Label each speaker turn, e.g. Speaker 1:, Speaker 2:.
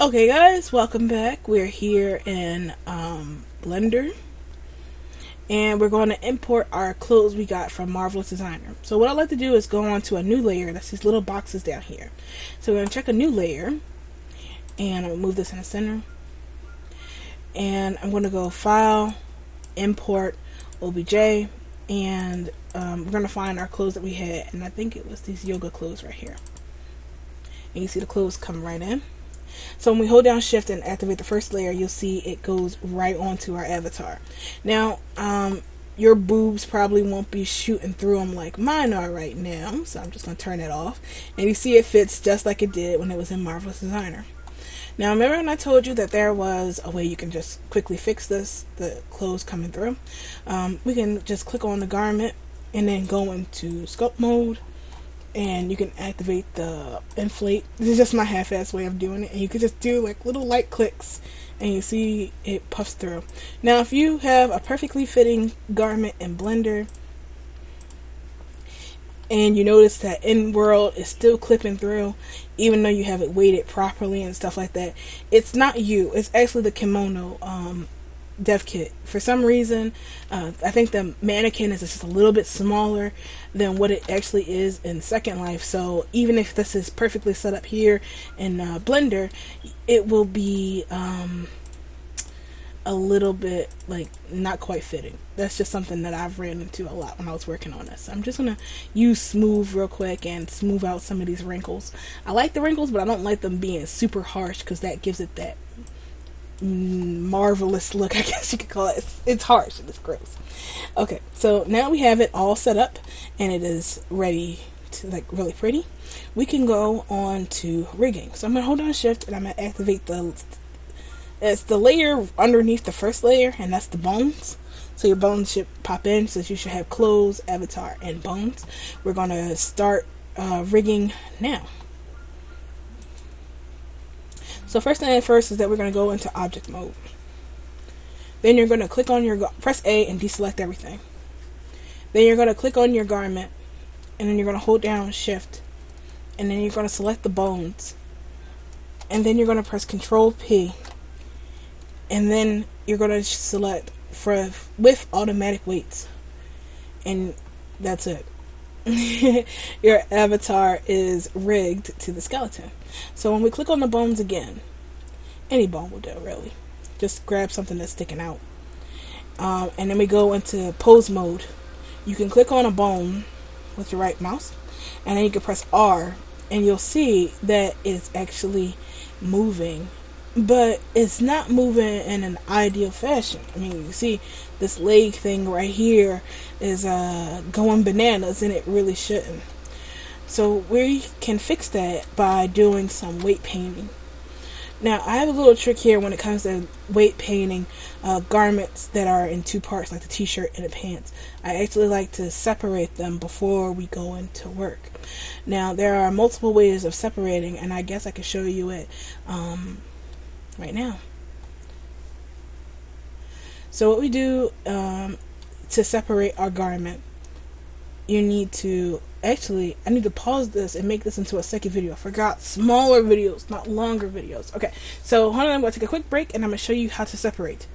Speaker 1: Okay, guys, welcome back. We're here in um, Blender, and we're going to import our clothes we got from Marvelous Designer. So what I'd like to do is go on to a new layer. That's these little boxes down here. So we're going to check a new layer, and I'm going to move this in the center. And I'm going to go File, Import, OBJ, and um, we're going to find our clothes that we had. And I think it was these yoga clothes right here. And you see the clothes come right in. So when we hold down shift and activate the first layer, you'll see it goes right onto our avatar. Now, um, your boobs probably won't be shooting through them like mine are right now. So I'm just going to turn it off. And you see it fits just like it did when it was in Marvelous Designer. Now, remember when I told you that there was a way you can just quickly fix this, the clothes coming through? Um, we can just click on the garment and then go into sculpt mode and you can activate the inflate. This is just my half-ass way of doing it, and you can just do like little light clicks, and you see it puffs through. Now, if you have a perfectly fitting garment in Blender, and you notice that in world is still clipping through, even though you have it weighted properly and stuff like that, it's not you. It's actually the Kemono. Um, dev kit. For some reason, uh, I think the mannequin is just a little bit smaller than what it actually is in Second Life. So even if this is perfectly set up here in uh, Blender, it will be um, a little bit like not quite fitting. That's just something that I've ran into a lot when I was working on this. I'm just gonna use smooth real quick and smooth out some of these wrinkles. I like the wrinkles, but I don't like them being super harsh because that gives it that marvelous look, I guess you could call it. It's, it's harsh it's gross. Okay, so now we have it all set up and it is ready to like really pretty. We can go on to rigging. So I'm gonna hold down shift and I'm gonna activate the it's the layer underneath the first layer and that's the bones. So your bones should pop in, so you should have clothes, avatar, and bones. We're gonna start uh, rigging now. So first thing first is that we're going to go into object mode. Then you're going to click on your, press A and deselect everything. Then you're going to click on your garment and then you're going to hold down shift and then you're going to select the bones. And then you're going to press control P and then you're going to select for with automatic weights. And that's it. your avatar is rigged to the skeleton. So when we click on the bones again, any bone will do really. Just grab something that's sticking out. Um, and then we go into pose mode. You can click on a bone with your right mouse, and then you can press R, and you'll see that it's actually moving but it's not moving in an ideal fashion. I mean, you see this leg thing right here is uh, going bananas, and it really shouldn't. So we can fix that by doing some weight painting. Now, I have a little trick here when it comes to weight painting uh, garments that are in two parts, like the t-shirt and the pants. I actually like to separate them before we go into work. Now, there are multiple ways of separating, and I guess I could show you it um, right now. So what we do um, to separate our garment, you need to actually I need to pause this and make this into a second video. I forgot smaller videos, not longer videos. Okay, so hold on, I'm gonna take a quick break and I'm gonna show you how to separate.